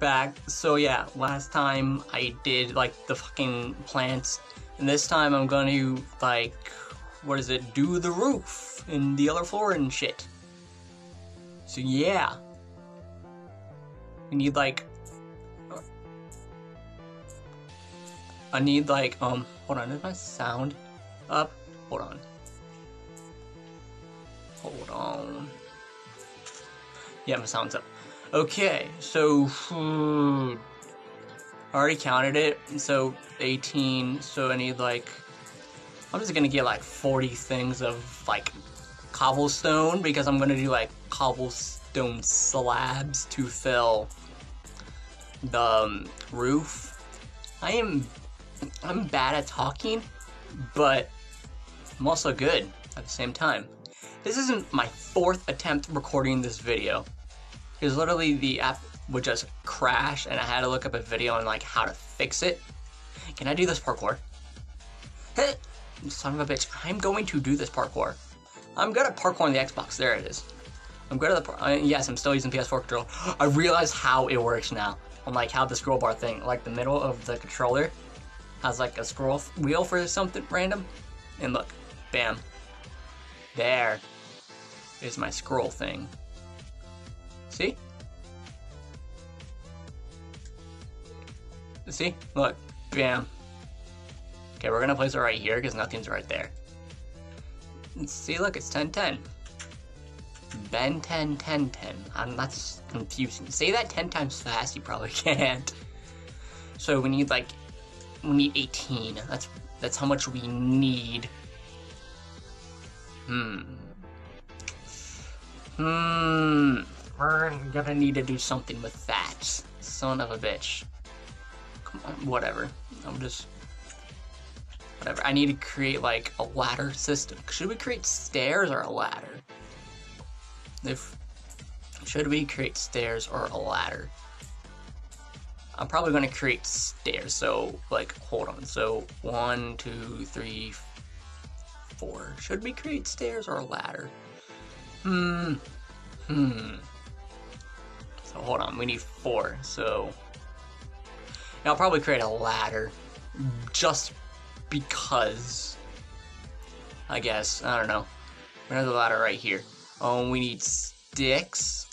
back. So yeah, last time I did like the fucking plants, and this time I'm gonna like, what is it? Do the roof and the other floor and shit. So yeah, I need like, I need like um, hold on, is my sound up? Hold on. Hold on. Yeah, my sound's up. Okay, so hmm, I already counted it. So 18. So I need like I'm just gonna get like 40 things of like cobblestone because I'm gonna do like cobblestone slabs to fill the um, roof. I am I'm bad at talking, but I'm also good at the same time. This isn't my fourth attempt recording this video. Because literally the app would just crash and I had to look up a video on like how to fix it. Can I do this parkour? Hey, son of a bitch, I'm going to do this parkour. I'm good at parkour on the Xbox, there it is. I'm good at the, uh, yes, I'm still using PS4 controller. I realize how it works now. On like how the scroll bar thing, like the middle of the controller has like a scroll wheel for something random. And look, bam. There is my scroll thing. See? Look. Bam. Okay, we're gonna place it right here because nothing's right there. See, look, it's 1010. Ben 10 10 10. I'm that's confusing. Say that 10 times fast, you probably can't. So we need like we need 18. That's that's how much we need. Hmm. Hmm. We're gonna need to do something with that. Son of a bitch. Whatever. I'm just... Whatever. I need to create, like, a ladder system. Should we create stairs or a ladder? If... Should we create stairs or a ladder? I'm probably going to create stairs, so, like, hold on. So, one, two, three, four. Should we create stairs or a ladder? Hmm. Hmm. So hold on, we need four. So I'll probably create a ladder just because. I guess I don't know. Another ladder right here. Oh, we need sticks.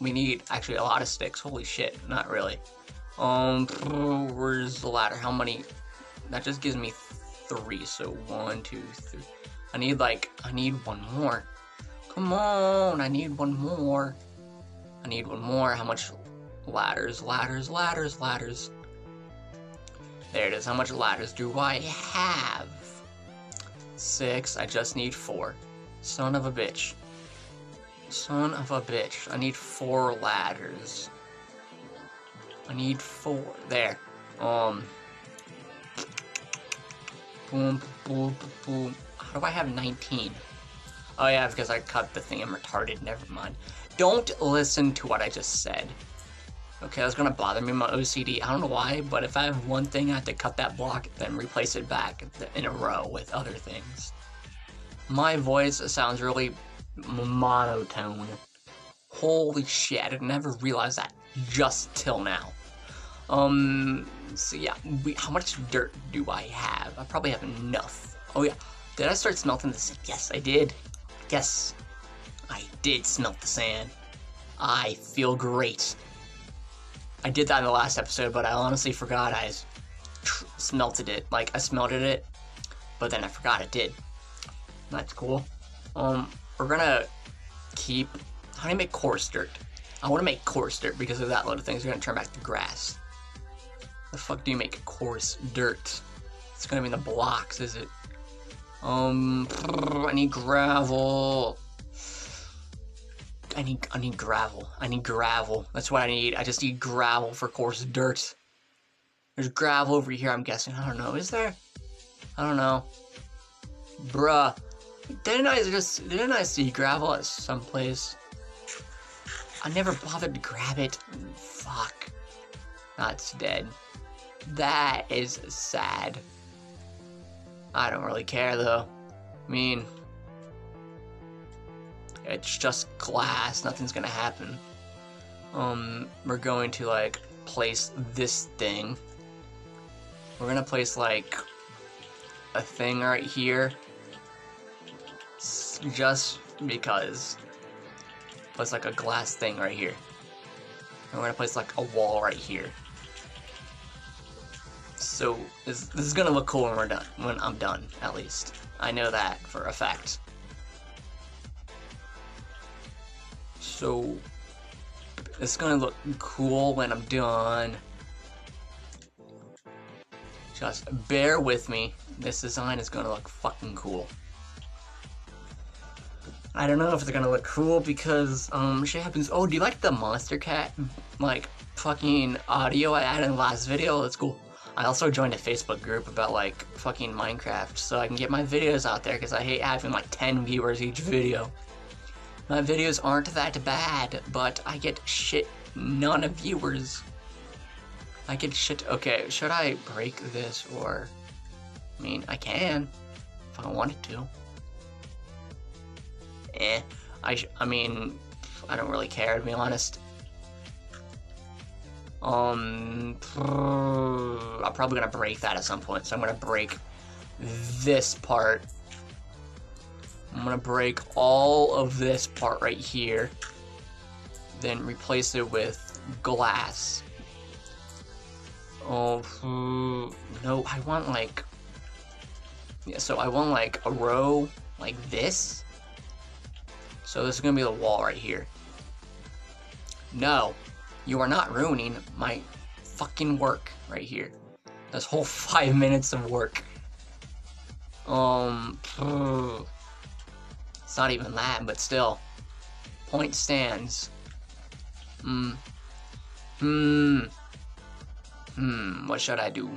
We need actually a lot of sticks. Holy shit, not really. Um, where's the ladder? How many? That just gives me three. So one, two, three. I need like I need one more. Come on, I need one more. I need one more. How much ladders, ladders, ladders, ladders? There it is. How much ladders do I have? Six. I just need four. Son of a bitch. Son of a bitch. I need four ladders. I need four. There. Um. Boom, boom, boom. How do I have 19? Oh yeah, because I cut the thing. I'm retarded. Never mind. Don't listen to what I just said. Okay, that's gonna bother me, my OCD. I don't know why, but if I have one thing, I have to cut that block, then replace it back in a row with other things. My voice sounds really monotone. Holy shit, I never realized that just till now. Um, so yeah, we, how much dirt do I have? I probably have enough. Oh yeah, did I start smelting this? Yes, I did. Yes, I did smelt the sand. I feel great. I did that in the last episode, but I honestly forgot I smelted it. Like, I smelted it, but then I forgot it did. That's cool. Um, we're gonna keep... How do you make coarse dirt? I want to make coarse dirt because of that load of things are gonna turn back to grass. The fuck do you make coarse dirt? It's gonna be in the blocks, is it? Um, I need gravel. I need I need gravel. I need gravel. That's what I need. I just need gravel for coarse dirt. There's gravel over here, I'm guessing. I don't know. Is there? I don't know. Bruh. Didn't I just didn't I see gravel at some place? I never bothered to grab it. Fuck. That's dead. That is sad. I don't really care though. I mean, it's just glass, nothing's gonna happen. Um, we're going to like place this thing. We're gonna place like a thing right here. Just because. Place like a glass thing right here. And we're gonna place like a wall right here. So this, this is gonna look cool when we're done. When I'm done, at least. I know that for a fact. So it's gonna look cool when I'm done. Just bear with me. This design is gonna look fucking cool. I don't know if it's gonna look cool because um shit happens. Oh, do you like the Monstercat like fucking audio I added in the last video? That's cool. I also joined a Facebook group about like fucking Minecraft so I can get my videos out there because I hate having like 10 viewers each video. My videos aren't that bad, but I get shit none of viewers. I get shit. Okay, should I break this or? I mean, I can if I wanted to. Eh, I. I mean, I don't really care to be honest. Um, I'm probably gonna break that at some point, so I'm gonna break this part. I'm gonna break all of this part right here, then replace it with glass. Oh, no, I want like, yeah, so I want like a row like this. So this is gonna be the wall right here. No, you are not ruining my fucking work right here. This whole five minutes of work. Um, it's not even that, but still. Point stands. Hmm. Hmm. Hmm, what should I do?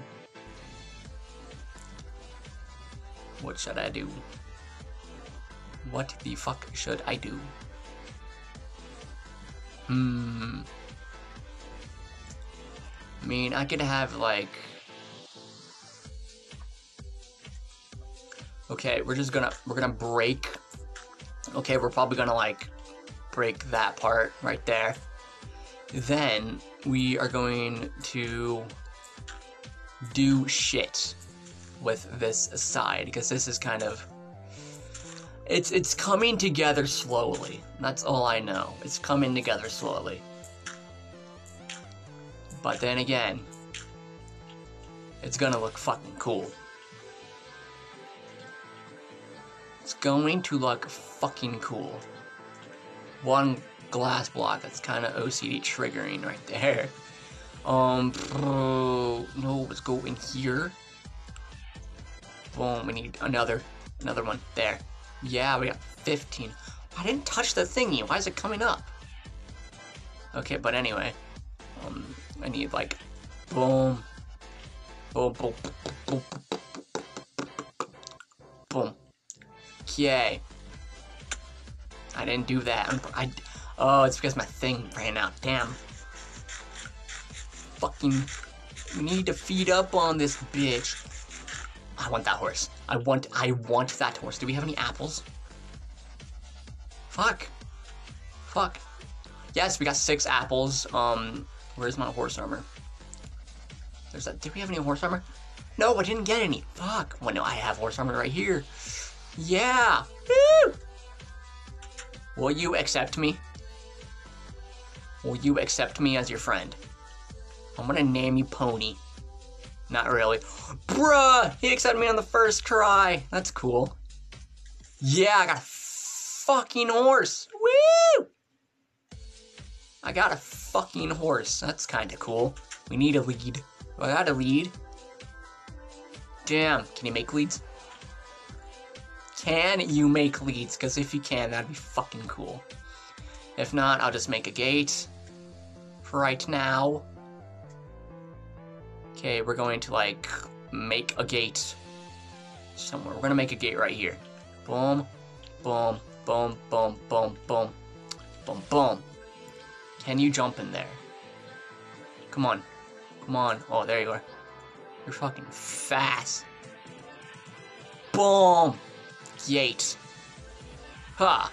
What should I do? What the fuck should I do? Hmm. I mean, I could have like. Okay, we're just gonna we're gonna break. Okay, we're probably gonna like break that part right there. Then we are going to do shit with this side because this is kind of it's it's coming together slowly. That's all I know. It's coming together slowly. But then again, it's gonna look fucking cool. Going to look fucking cool. One glass block that's kind of OCD triggering right there. Um, no, let's go in here. Boom, we need another, another one. There. Yeah, we got 15. I didn't touch the thingy. Why is it coming up? Okay, but anyway. Um, I need like, boom, boom, boom, boom, boom. Okay. I didn't do that. I'm, I, oh, it's because my thing ran out. Damn. Fucking, need to feed up on this bitch. I want that horse. I want, I want that horse. Do we have any apples? Fuck. Fuck. Yes, we got six apples. Um, where's my horse armor? There's that. Did we have any horse armor? No, I didn't get any. Fuck. Well, no, I have horse armor right here. Yeah. Woo! Will you accept me? Will you accept me as your friend? I'm gonna name you Pony. Not really. Bruh! He accepted me on the first try. That's cool. Yeah, I got a fucking horse. Woo! I got a fucking horse. That's kind of cool. We need a lead. I got a lead. Damn, can you make leads? Can you make leads? Because if you can, that'd be fucking cool. If not, I'll just make a gate for right now. Okay, we're going to like make a gate somewhere. We're gonna make a gate right here. Boom, boom, boom, boom, boom, boom, boom, boom. Can you jump in there? Come on, come on. Oh, there you are. You're fucking fast. Boom, gate. Ha.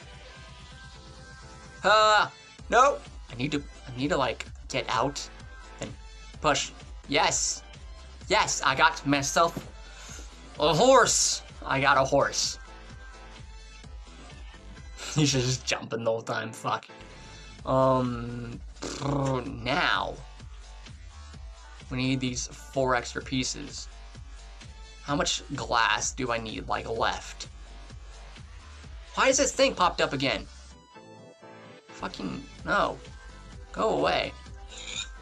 Ha. No. I need to. I need to like get out and push. Yes. Yes, I got myself a horse. I got a horse. He's just jumping the whole time. Fuck. Um, now we need these four extra pieces. How much glass do I need, like, left? Why is this thing popped up again? Fucking, no. Go away.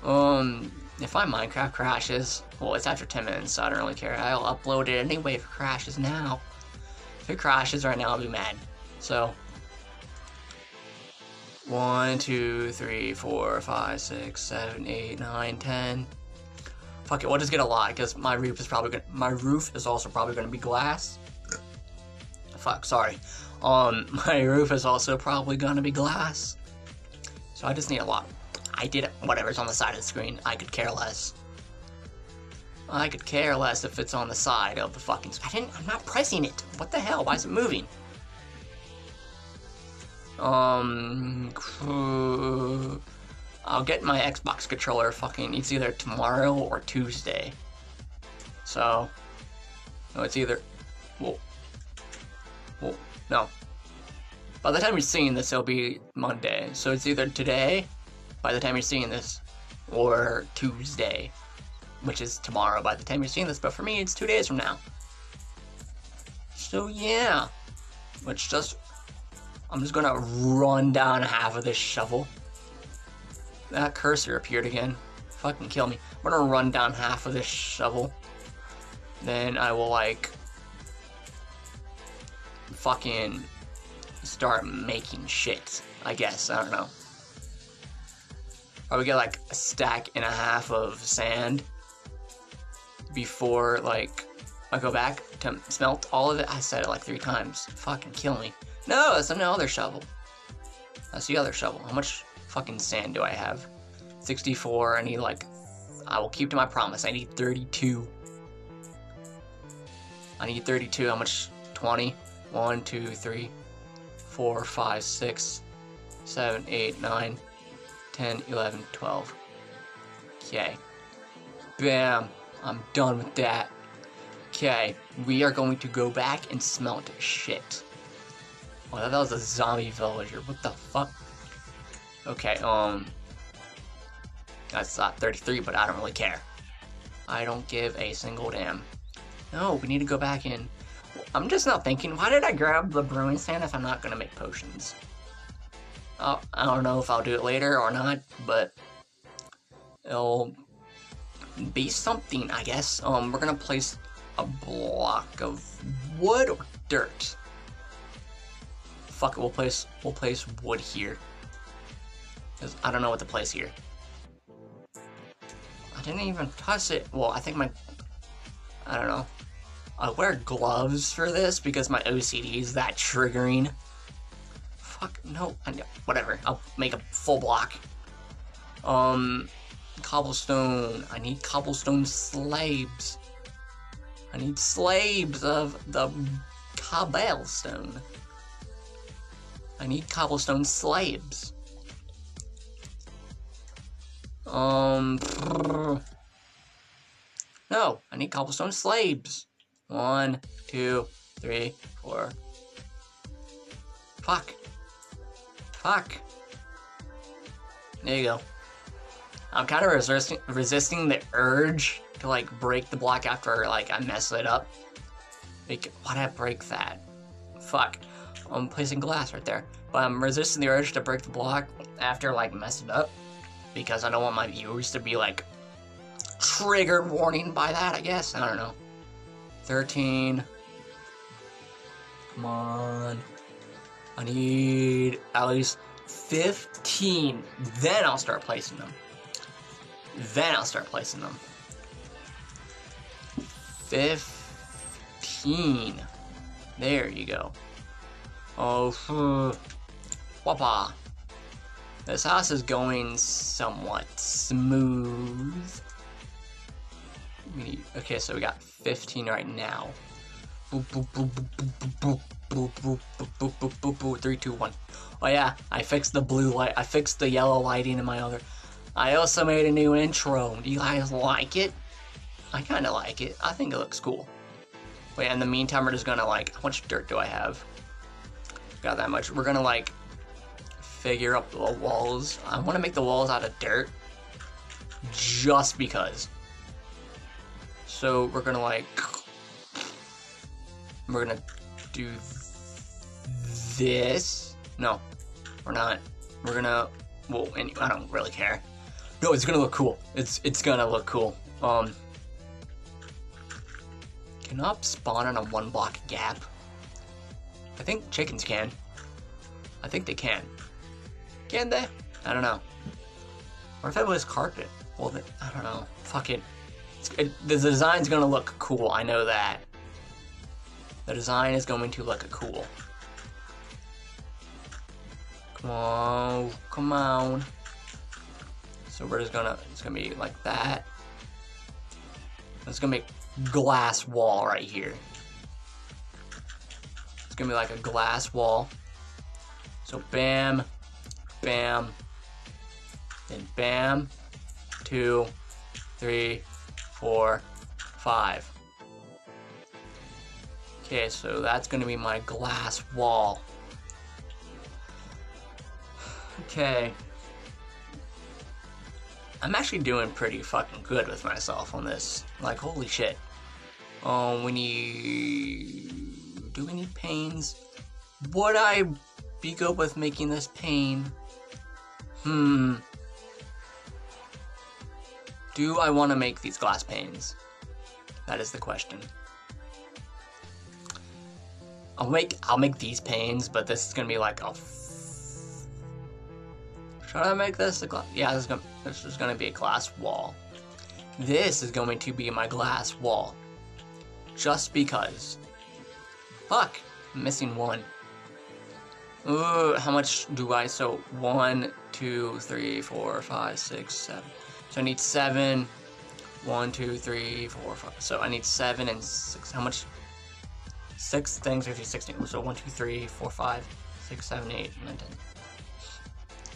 Um, if my Minecraft crashes, well, it's after 10 minutes, so I don't really care. I'll upload it anyway if it crashes now. If it crashes right now, I'll be mad. So, one, two, three, four, five, six, seven, eight, nine, ten. Fuck it, we'll just get a lot because my roof is probably gonna. My roof is also probably gonna be glass. Fuck, sorry. Um, my roof is also probably gonna be glass. So I just need a lot. I did whatever's on the side of the screen. I could care less. I could care less if it's on the side of the fucking. I didn't. I'm not pressing it. What the hell? Why is it moving? Um. I'll get my Xbox controller fucking. It's either tomorrow or Tuesday. So. No, it's either. Well. Well, no. By the time you're seeing this, it'll be Monday. So it's either today by the time you're seeing this, or Tuesday, which is tomorrow by the time you're seeing this, but for me, it's two days from now. So yeah, which just, I'm just gonna run down half of this shovel. That cursor appeared again. Fucking kill me. I'm gonna run down half of this shovel. Then I will like fucking start making shit. I guess. I don't know. I would get like a stack and a half of sand before like I go back to smelt all of it. I said it like three times. Fucking kill me. No, that's another shovel. That's the other shovel. How much fucking sand do I have? 64. I need like. I will keep to my promise. I need 32. I need 32. How much? 20? 1, 2, 3, 4, 5, 6, 7, 8, 9, 10, 11, 12. Okay. Bam. I'm done with that. Okay, we are going to go back and smelt shit. Oh, that was a zombie villager. What the fuck? Okay, um... That's not 33, but I don't really care. I don't give a single damn. No, we need to go back in. I'm just not thinking, why did I grab the brewing stand if I'm not gonna make potions? Uh, I don't know if I'll do it later or not, but it'll be something, I guess. Um, we're gonna place a block of wood or dirt. Fuck it, we'll place we'll place wood here. Cause I don't know what to place here. I didn't even touch it. Well, I think my I don't know. I wear gloves for this because my OCD is that triggering. Fuck, no, whatever. I'll make a full block. Um, cobblestone. I need cobblestone slabs. I need slabs of the cobblestone. I need cobblestone slabs. Um, no, I need cobblestone slabs. One, two, three, four. Fuck. Fuck. There you go. I'm kind of resisting resisting the urge to like break the block after like I mess it up. Like, why'd I break that? Fuck. I'm placing glass right there. But I'm resisting the urge to break the block after like mess it up. Because I don't want my viewers to be like triggered warning by that, I guess. I don't know. 13. Come on. I need at least 15. Then I'll start placing them. Then I'll start placing them. 15. There you go. Oh, whoppa. This house is going somewhat smooth. Okay, so we got 15 right now. Three, two, one. Oh yeah, I fixed the blue light. I fixed the yellow lighting in my other. I also made a new intro. Do you guys like it? I kind of like it. I think it looks cool. Wait, in the meantime, we're just gonna like, how much dirt do I have? Got that much. We're gonna like figure up the walls. I want to make the walls out of dirt just because. So we're gonna like, we're gonna do this. No, we're not. We're gonna, well, anyway, I don't really care. No, it's gonna look cool. It's it's gonna look cool. Um, can up spawn on a one block gap? I think chickens can. I think they can. Can they? I don't know. What if it was carpet? Well, I don't know. Fuck it. It. The design's gonna look cool. I know that. The design is going to look cool. Come on, come on. So we're just gonna, it's gonna be like that. It's gonna be glass wall right here. It's gonna be like a glass wall. So bam, bam, then bam, two, three, four, five. Okay, so that's gonna be my glass wall. Okay. I'm actually doing pretty fucking good with myself on this. Like, holy shit. Um, we need... Do we need panes? Would I be good with making this pane? Hmm. Do I want to make these glass panes? That is the question. I'll make I'll make these panes, but this is gonna be like a should I make this a glass? Yeah, this is, gonna, this is gonna be a glass wall. This is going to be my glass wall. Just because. Fuck! I'm missing one. Ooh, how much do I? So, one, two, three, four, five, six, seven. So I need seven. One, two, three, four, five. So I need seven and six. How much? Six things, 50, 16. So one, two, three, four, five, six, seven, eight, nine, ten.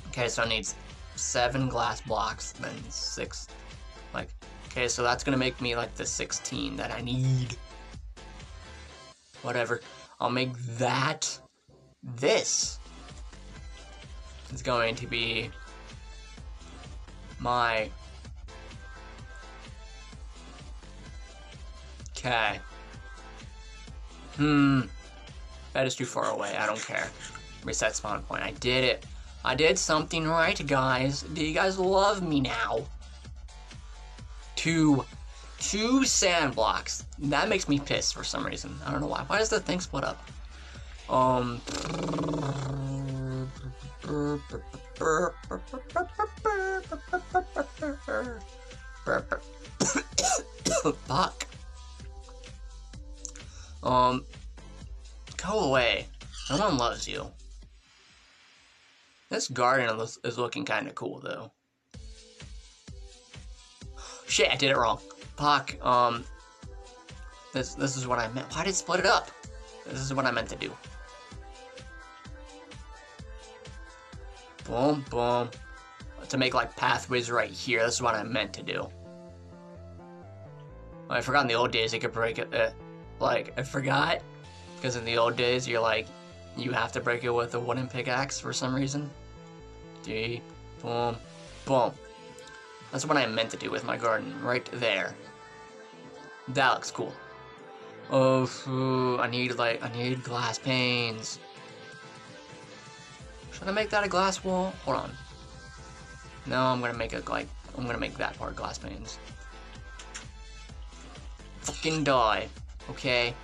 Okay, so I need seven glass blocks, then six, like, okay, so that's gonna make me like the 16 that I need. Whatever. I'll make that. This is going to be my. Okay. Hmm. That is too far away. I don't care. Reset spawn point. I did it. I did something right, guys. Do you guys love me now? Two, two sand blocks. That makes me pissed for some reason. I don't know why. Why does the thing split up? Um. This garden is looking kind of cool, though. Shit, I did it wrong. Fuck, um... This, this is what I meant. Why did it split it up? This is what I meant to do. Boom, boom. To make, like, pathways right here. This is what I meant to do. I forgot in the old days you could break it. Uh, like, I forgot. Because in the old days, you're like, you have to break it with a wooden pickaxe for some reason. D, boom, boom. That's what I meant to do with my garden, right there. That looks cool. Oh, I need like, I need glass panes. Should I make that a glass wall? Hold on. No, I'm gonna make it like, I'm gonna make that part glass panes. Fucking die, okay?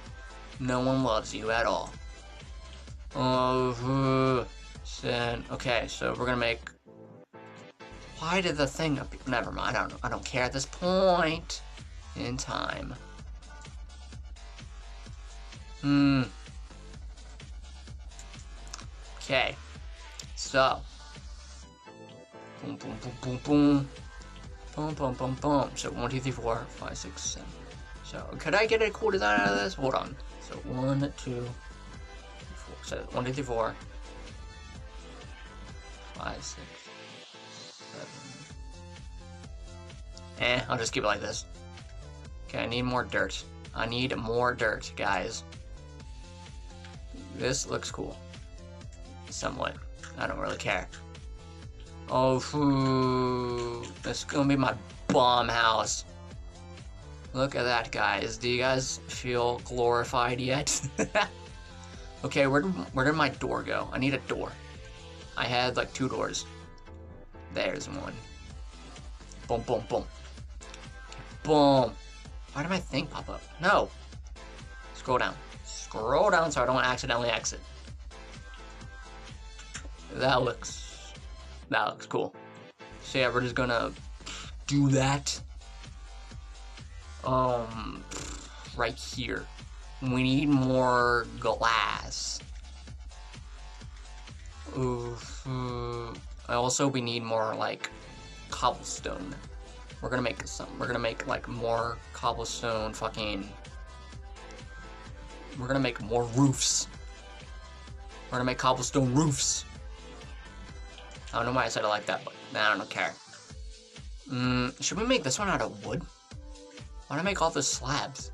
No one loves you at all. Oh, then okay, so we're gonna make. Why did the thing? Never mind. I don't. I don't care at this point in time. Hmm. Okay. So. Boom, boom, boom, boom, boom. Boom, boom, boom, boom. So one, two, three, four, five, six, seven. So could I get a cool design out of this? Hold on. So one, two, four. So one, two, three, four, five, six, seven, Eh, I'll just keep it like this. Okay, I need more dirt. I need more dirt, guys. This looks cool. Somewhat. I don't really care. Oh, this is gonna be my bomb house. Look at that, guys. Do you guys feel glorified yet? okay, where did, where did my door go? I need a door. I had like two doors. There's one. Boom, boom, boom. Boom. Why did my thing pop up? No. Scroll down. Scroll down so I don't accidentally exit. That looks... That looks cool. So yeah, we're just gonna do that. Um, right here. We need more glass. Uh, also, we need more, like, cobblestone. We're gonna make some, we're gonna make, like, more cobblestone fucking... We're gonna make more roofs. We're gonna make cobblestone roofs. I don't know why I said it like that, but I don't care. Mm, should we make this one out of wood? Why do I make all the slabs?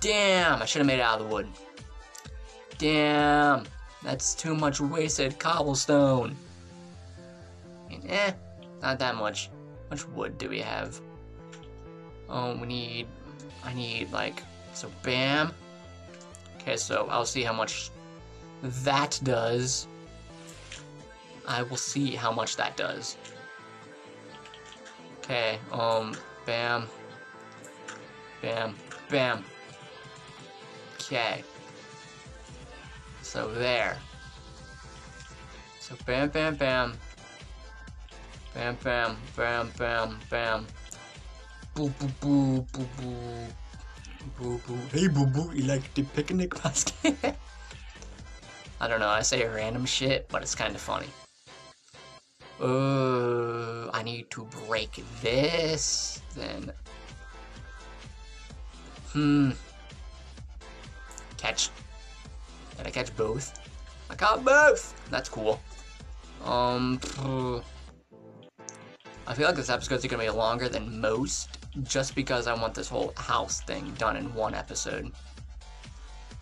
Damn, I should have made it out of the wood. Damn, that's too much wasted cobblestone. Eh, not that much. Much wood do we have? Oh, we need, I need like, so bam. Okay, so I'll see how much that does. I will see how much that does. Okay, um, bam. Bam, bam. Okay. So there. So bam, bam, bam. Bam, bam, bam, bam, bam. Boo, boo, boo, boo, boo. Boo, boo. Hey, boo, boo, you like the picnic basket? I don't know, I say random shit, but it's kind of funny. Uh, I need to break this, then... Hmm. Catch. Did I catch both? I caught both! That's cool. Um, I feel like this episode's gonna be longer than most, just because I want this whole house thing done in one episode.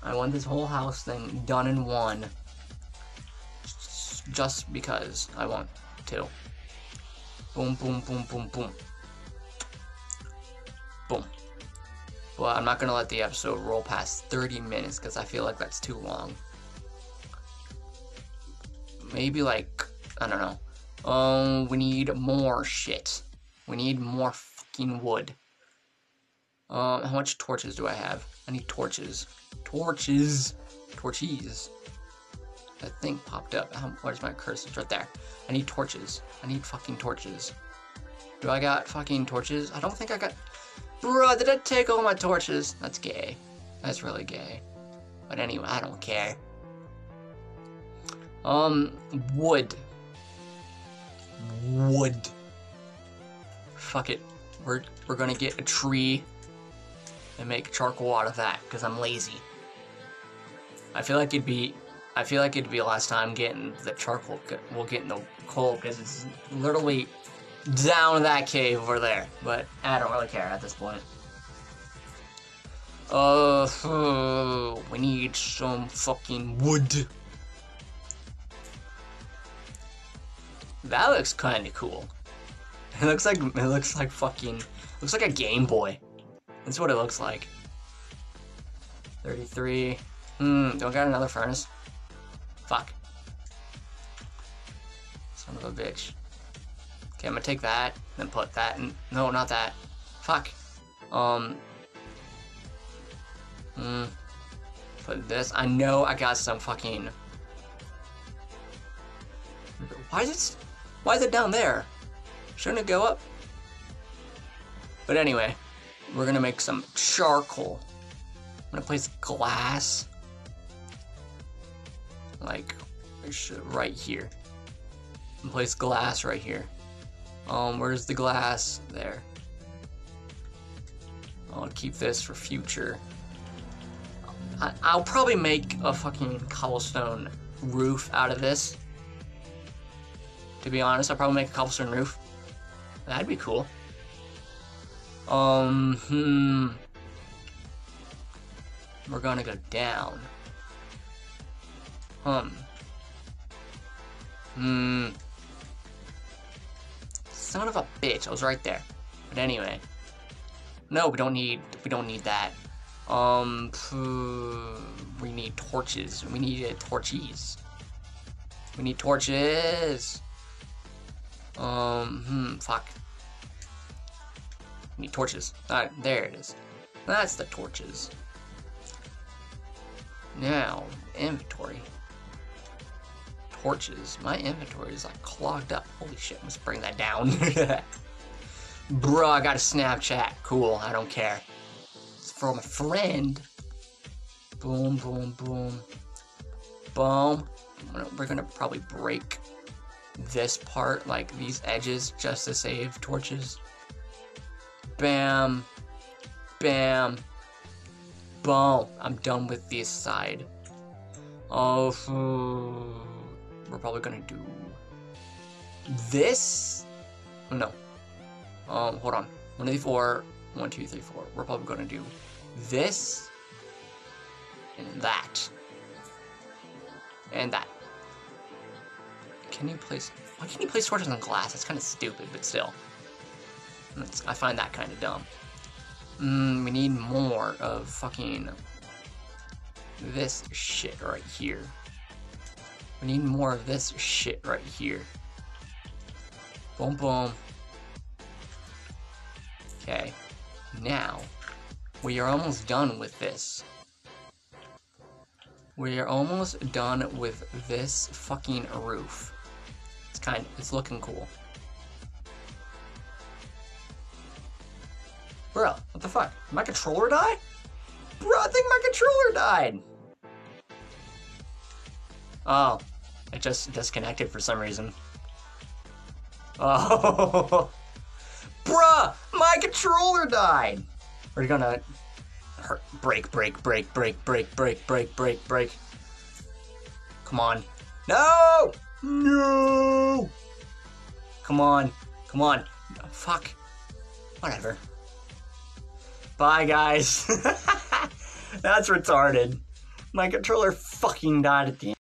I want this whole house thing done in one, just because I want to. Boom, boom, boom, boom, boom. Boom. Well, I'm not gonna let the episode roll past 30 minutes because I feel like that's too long. Maybe like, I don't know. Um, we need more shit. We need more fucking wood. Um, how much torches do I have? I need torches. Torches. Torches. That thing popped up. How, where's my cursor? It's right there. I need torches. I need fucking torches. Do I got fucking torches? I don't think I got... Bro, did I take all my torches? That's gay. That's really gay. But anyway, I don't care. Um, wood wood. Fuck it. We're, we're gonna get a tree and make charcoal out of that, because I'm lazy. I feel like it'd be, I feel like it'd be last time getting the charcoal, we'll get in the coal, because it's literally down that cave over there. But I don't really care at this point. Uh, we need some fucking wood. That looks kind of cool. It looks like it looks like fucking looks like a Game Boy. That's what it looks like. 33. Hmm, don't got another furnace. Fuck. Son of a bitch. Okay, I'm gonna take that, then put that in. No, not that. Fuck. Um. Hmm. Put this. I know I got some fucking. Why is it? Why is it down there? Shouldn't it go up? But anyway, we're gonna make some charcoal. I'm gonna place glass. Like, right here. And place glass right here. Um, where's the glass? There. I'll keep this for future. I I'll probably make a fucking cobblestone roof out of this. To be honest, I'll probably make a cobblestone roof. That'd be cool. Um, hmm. We're gonna go down. Hmm. Hmm. Son of a bitch, I was right there. But anyway. No, we don't need we don't need that. Um we need torches. We need uh, torches. We need torches. Um hmm fuck. We need torches. Alright, there it is. That's the torches. Now, inventory. Torches. My inventory is like clogged up. Holy shit, let's bring that down. Bro, I got a Snapchat. Cool, I don't care. It's from a friend. Boom, boom, boom. Boom. We're gonna probably break this part, like these edges, just to save torches. Bam. Bam. Boom. I'm done with this side. Oh, we're probably gonna do this. No. Um, hold on. One, two, four. One, two, three, four. We're probably gonna do this and that and that. Can you place? Why can't you place torches on glass? That's kind of stupid, but still. That's, I find that kind of dumb. Mm, we need more of fucking this shit right here. We need more of this shit right here. Boom, boom. Okay. Now, we are almost done with this. We are almost done with this fucking roof. It's kind of, it's looking cool. Bro, what the fuck? My controller die? Bro, I think my controller died. Oh, it just disconnected for some reason. Oh, bruh, my controller died. We're gonna hurt, break, break, break, break, break, break, break, break, break. Come on. No! No! Come on. Come on. fuck. Whatever. Bye, guys. That's retarded. My controller fucking died at the end.